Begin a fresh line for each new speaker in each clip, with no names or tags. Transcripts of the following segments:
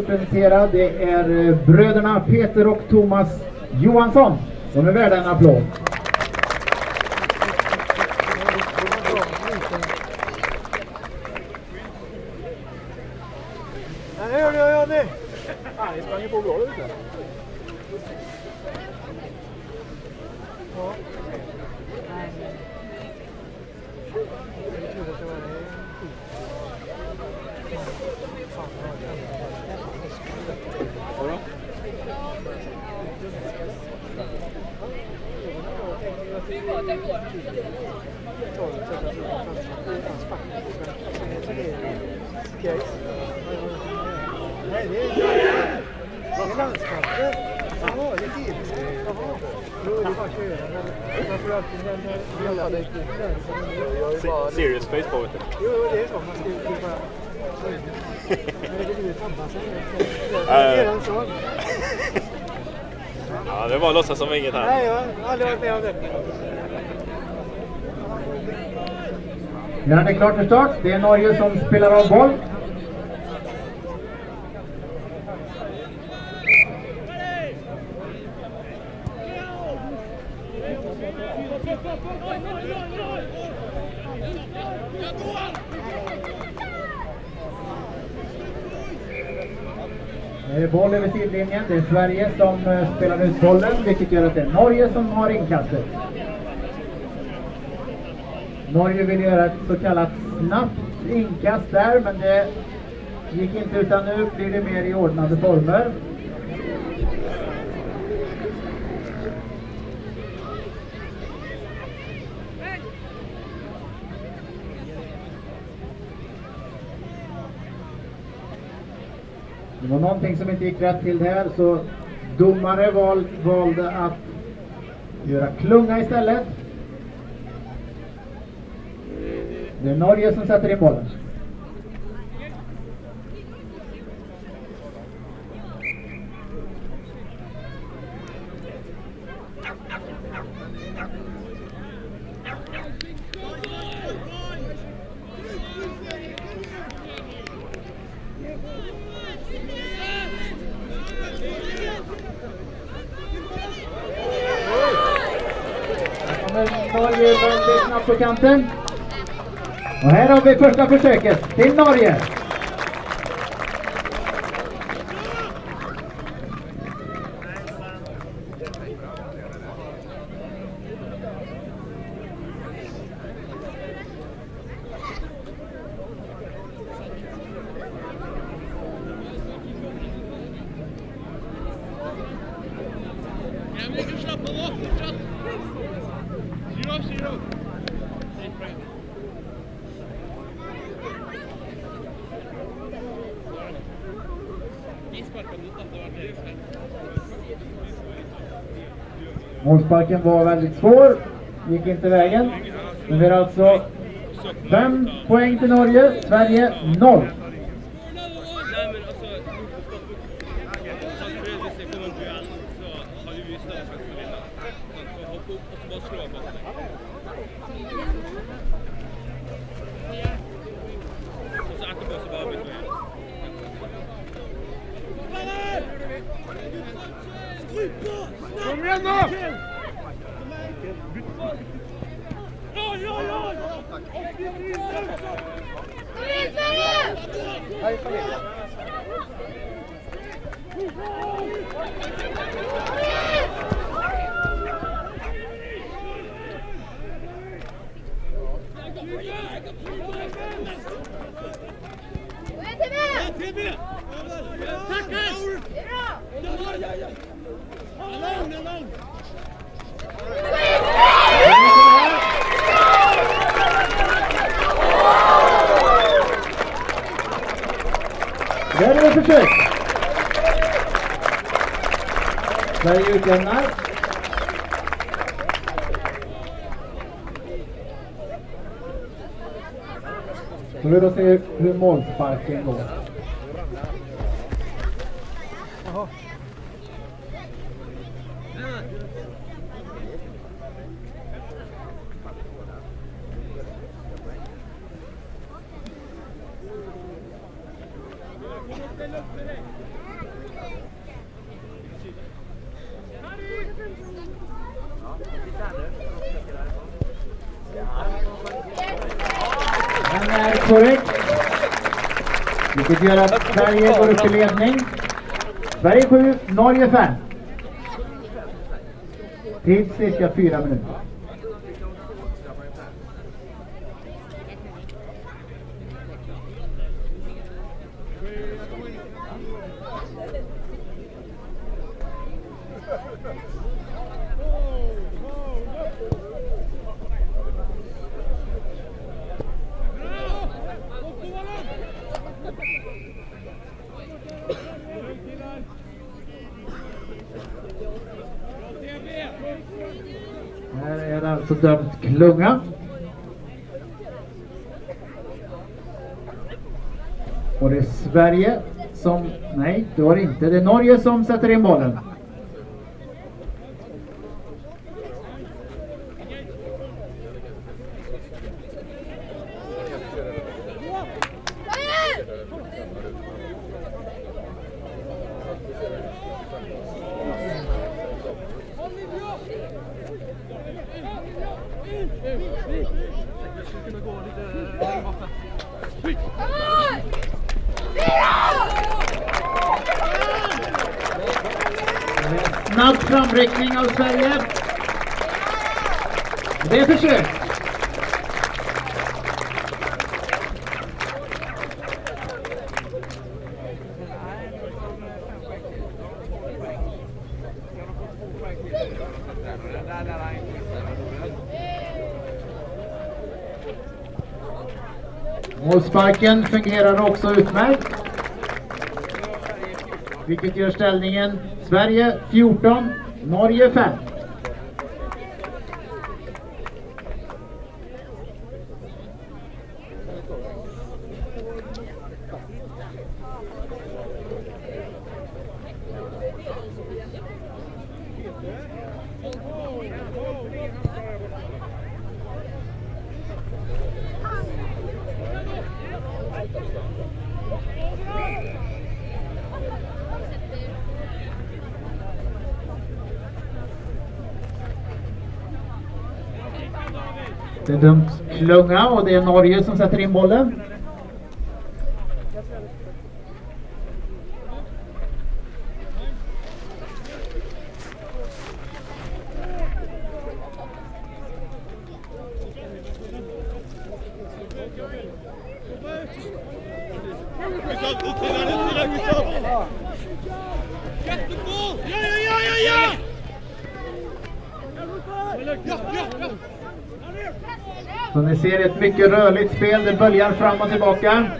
presentera. Det är eh, bröderna Peter och Thomas Johansson. De är värda en applåd.
Nej, hörde jag Johnny! Ni sprang ju på bra där ute. Ja. Jag trodde att det var en skit. Fan, vad var det? Nej, det är det är landskampet. Jaha, det är det. Jaha. Jo, det är bara kören. Men man får alltid den där delade där.
Serious face på du.
Jo, det är så. Man ska ju bara... Men det blir ju Det är så.
Ja, det bara att låtsas som inget här.
Nej, jag har aldrig varit med om det.
När han är klar för start. Det är Norge som spelar av boll. Det är boll över sidlinjen. Det är Sverige som eh, spelar ut bollen, vilket gör att det är Norge som har inkastet. Norge vill göra ett så kallat snabbt inkast där, men det gick inte utan nu blir det mer i ordnade former. Det var någonting som inte gick rätt till där, så domare val, valde att göra klunga istället. Det är Norge som sätter in bollen. Här kommer Norge väldigt snabbt på kanten. Och här har vi första försöket till Norge. Målsparken var väldigt svår, gick inte vägen. Nu vi har alltså 5 poäng till Norge, Sverige
0. Aí, Alone,
alone. Är det försök. Sverige utjämnar. Så vi då se hur målsparken går.
Jaha.
Den är korrekt. Vilket gör att Sverige går upp i ledning. Sverige 7, Norge 5. Tid cirka 4 minuter. Här är det alltså dömt klunga. Och det är Sverige som, nej det var det inte, det är Norge som sätter in bollen. Snabb framryckning av Sverige. Det är försök. Målsparken fungerar också utmärkt. Vilket gör ställningen Sverige 14, Norge 5. Det är dumt. Klunga och det är Norge som sätter in bollen.
Gustav, upp till som!
Så ni ser ett mycket rörligt spel. Det böljar fram och tillbaka.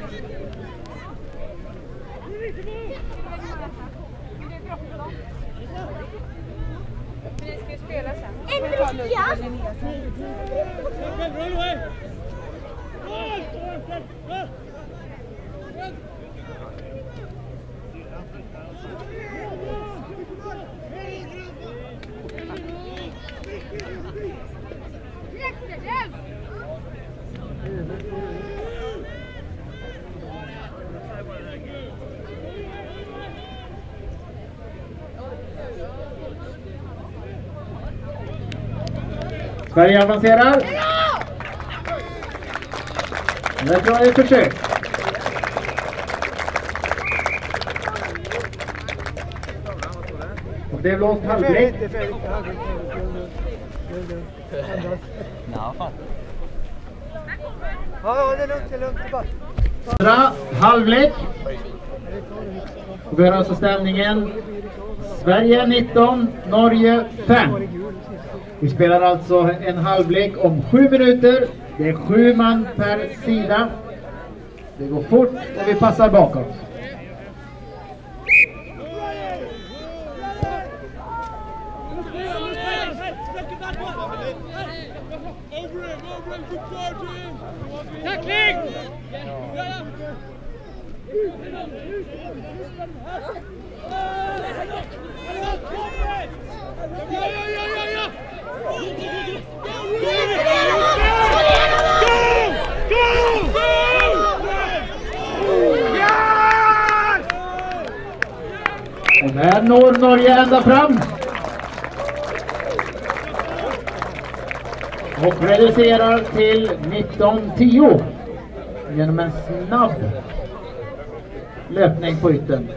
Sverige avancerar. Det tror jag är ett försök. Och det är blåst halvlek.
Ja, det är lugnt. Det är lugnt.
Andra halvlek. Och vi har alltså ställningen Sverige 19, Norge 5. Vi spelar alltså en halvlek om sju minuter. Det är sju man per sida. Det går fort och vi passar bakåt.
Tackling!
Och där når Norge ända fram. Och reducerar till 19-10 genom en snabb löpning på ytten.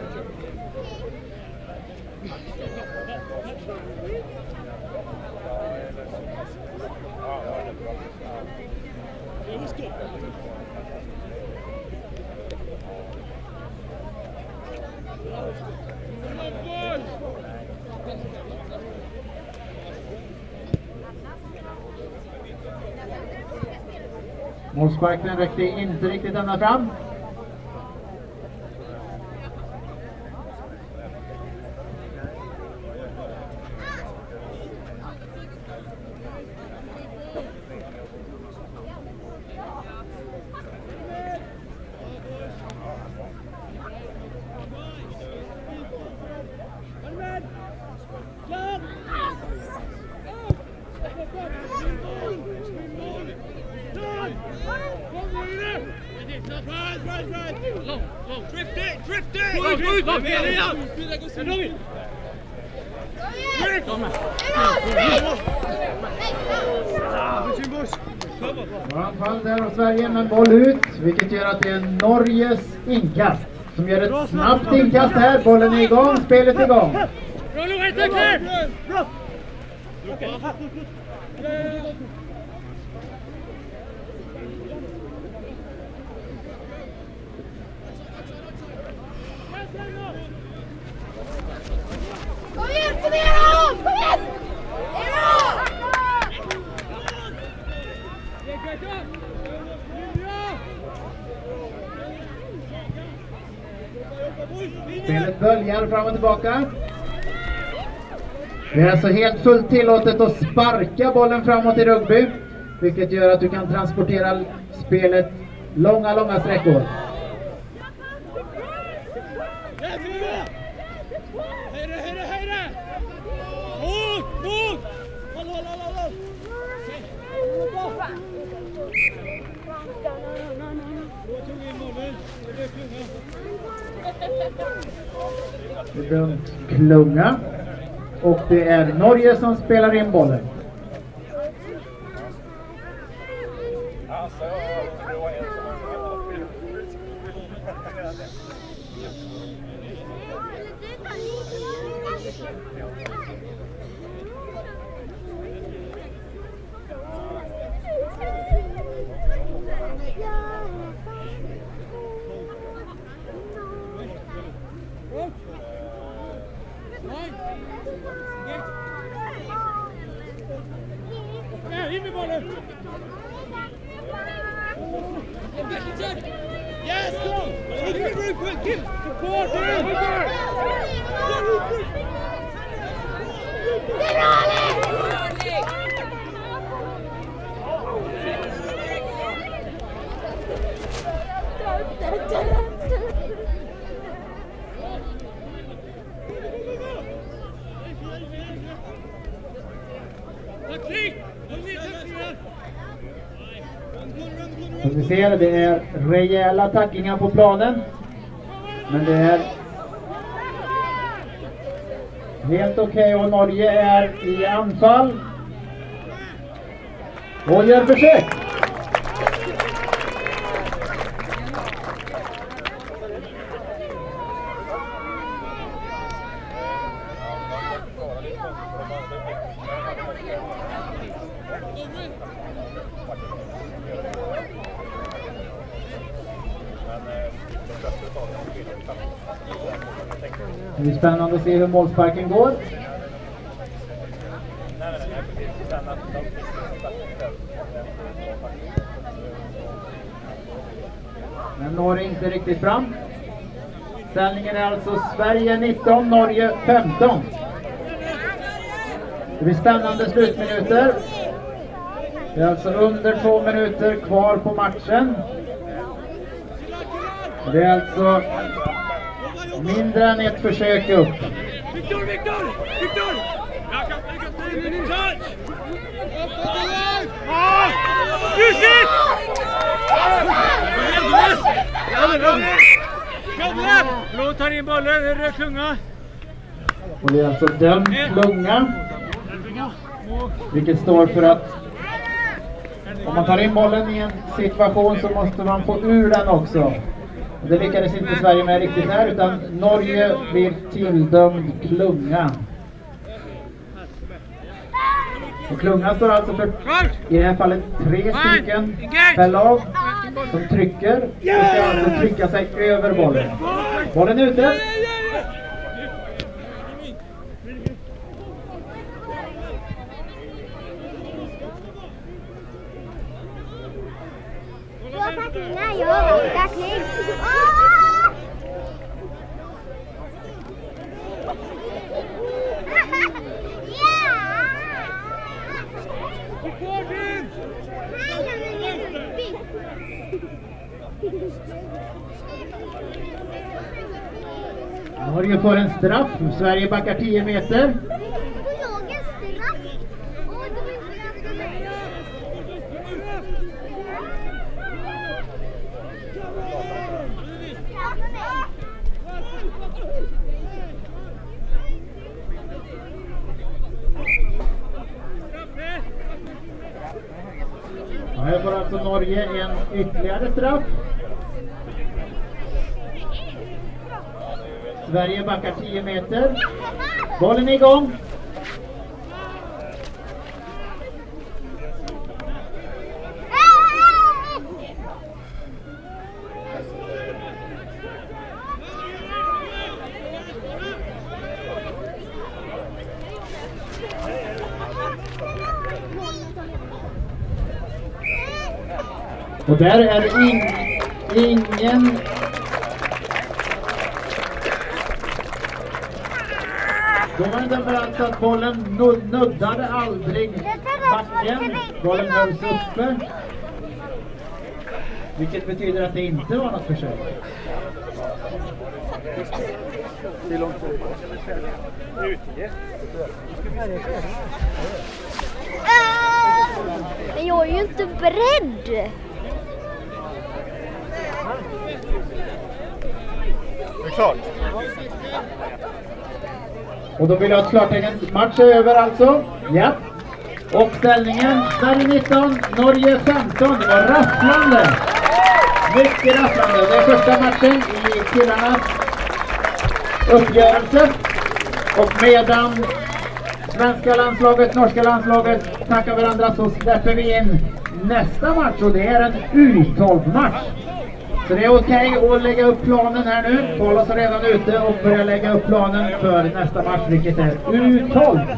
Målsparken räckte inte riktigt ända fram. Bra anfall där av Sverige, men boll ut. Vilket gör att det är Norges inkast. Som gör ett snabbt inkast här. Bollen är igång, spelet är igång.
Bra Bra!
Kom igen, kom igen!
Spelet böljar fram och tillbaka. Det är alltså helt fullt tillåtet att sparka bollen framåt i rugby. Vilket gör att du kan transportera spelet långa, långa sträckor.
Bollen. Det blev
en klunga. Och det är Norge som spelar in bollen.
Ja, in die Bolle. Yes, come on. Give it real quick. Give it. Come on, Get on.
Som ni ser, det är rejäla tacklingar på planen. Men det är helt okej och Norge är i anfall. Och gör försök. Det blir spännande att se hur målsparken går. Men når inte riktigt fram. Ställningen är alltså Sverige 19, Norge 15. Det blir spännande slutminuter. Det är alltså under två minuter kvar på matchen. Det är alltså mindre än ett försök upp.
Jussi! Gabriel! Gabriel! Blå tar in bollen, det är klunga.
Och det är alltså dömd klunga. Vilket står för att om man tar in bollen i en situation så måste man få ur den också. Det lyckades inte Sverige med riktigt här utan Norge blir tilldömd klunga. Och klunga står alltså för, i det här fallet, tre stycken per lag som trycker och ska alltså trycka sig över bollen. Bollen är ute.
Jag har tacklingar, jag har tackling.
Norge får en straff. Sverige backar 10 meter. Ja, här får alltså Norge en ytterligare straff. Sverige backar 10 meter. Bollen är igång. Och där är in, ingen... Domaren dömer alltså att bollen nuddade aldrig backen. Bollen hölls uppe. Vilket betyder att det inte var något försök. Ah!
Men jag är ju inte beredd.
Det är klart.
Och då vill jag ha ett klartecken. Match är över alltså. Ja. Och ställningen Sverige 19, Norge 15. Det var rafflande. Mycket rafflande. Det är första matchen i killarnas uppgörelse. Och medan svenska landslaget, norska landslaget tackar varandra så släpper vi in nästa match och det är en U12-match. Så det är okej att lägga upp planen här nu. Carlos är redan ute och börjar lägga upp planen för nästa match vilket är U12.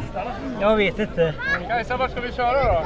Jag vet inte.
Kajsa, vart ska vi köra då?